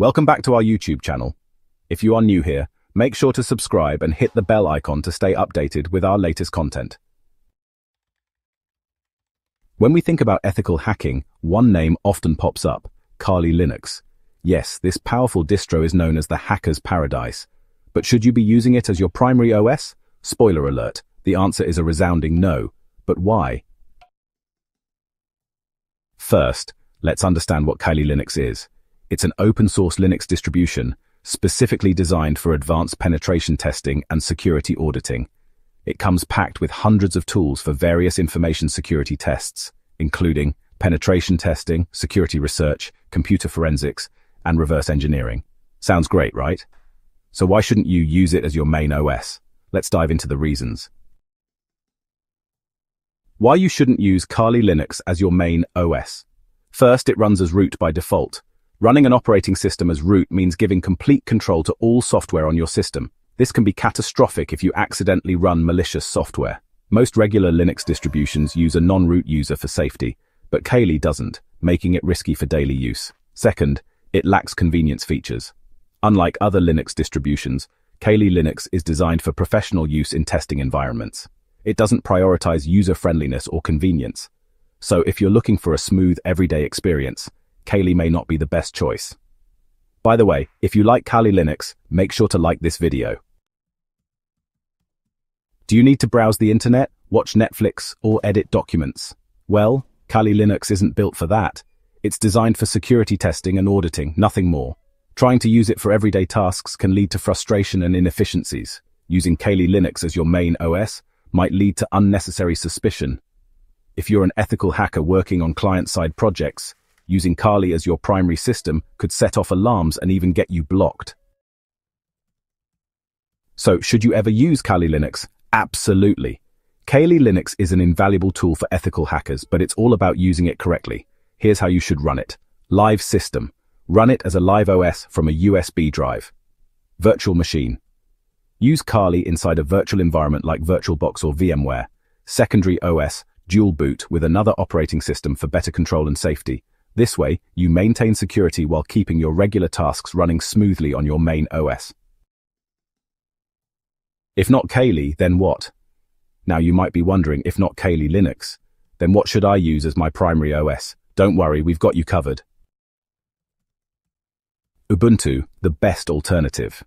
Welcome back to our YouTube channel. If you are new here, make sure to subscribe and hit the bell icon to stay updated with our latest content. When we think about ethical hacking, one name often pops up, Kali Linux. Yes, this powerful distro is known as the hacker's paradise. But should you be using it as your primary OS? Spoiler alert, the answer is a resounding no. But why? First, let's understand what Kali Linux is. It's an open-source Linux distribution specifically designed for advanced penetration testing and security auditing. It comes packed with hundreds of tools for various information security tests, including penetration testing, security research, computer forensics, and reverse engineering. Sounds great, right? So why shouldn't you use it as your main OS? Let's dive into the reasons. Why you shouldn't use Kali Linux as your main OS. First, it runs as root by default. Running an operating system as root means giving complete control to all software on your system. This can be catastrophic if you accidentally run malicious software. Most regular Linux distributions use a non-root user for safety, but Kali doesn't, making it risky for daily use. Second, it lacks convenience features. Unlike other Linux distributions, Kali Linux is designed for professional use in testing environments. It doesn't prioritize user-friendliness or convenience. So if you're looking for a smooth, everyday experience, Kali may not be the best choice. By the way, if you like Kali Linux, make sure to like this video. Do you need to browse the internet, watch Netflix, or edit documents? Well, Kali Linux isn't built for that. It's designed for security testing and auditing, nothing more. Trying to use it for everyday tasks can lead to frustration and inefficiencies. Using Kali Linux as your main OS might lead to unnecessary suspicion. If you're an ethical hacker working on client-side projects, using Kali as your primary system could set off alarms and even get you blocked. So, should you ever use Kali Linux? Absolutely. Kali Linux is an invaluable tool for ethical hackers, but it's all about using it correctly. Here's how you should run it. Live system. Run it as a live OS from a USB drive. Virtual machine. Use Kali inside a virtual environment like VirtualBox or VMware. Secondary OS, dual boot with another operating system for better control and safety. This way, you maintain security while keeping your regular tasks running smoothly on your main OS. If not Kali, then what? Now you might be wondering, if not Kali Linux, then what should I use as my primary OS? Don't worry, we've got you covered. Ubuntu, the best alternative.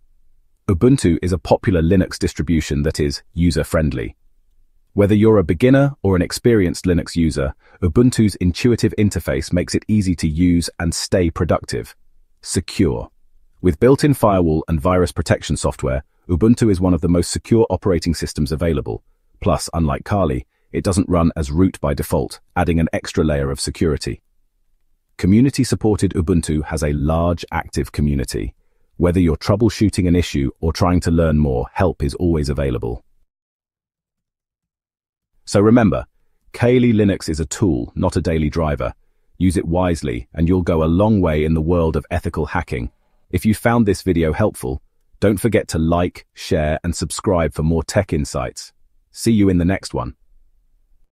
Ubuntu is a popular Linux distribution that is user-friendly. Whether you're a beginner or an experienced Linux user, Ubuntu's intuitive interface makes it easy to use and stay productive. Secure. With built-in firewall and virus protection software, Ubuntu is one of the most secure operating systems available. Plus, unlike Kali, it doesn't run as root by default, adding an extra layer of security. Community-supported Ubuntu has a large active community, whether you're troubleshooting an issue or trying to learn more, help is always available. So remember, Kali Linux is a tool, not a daily driver. Use it wisely, and you'll go a long way in the world of ethical hacking. If you found this video helpful, don't forget to like, share, and subscribe for more tech insights. See you in the next one.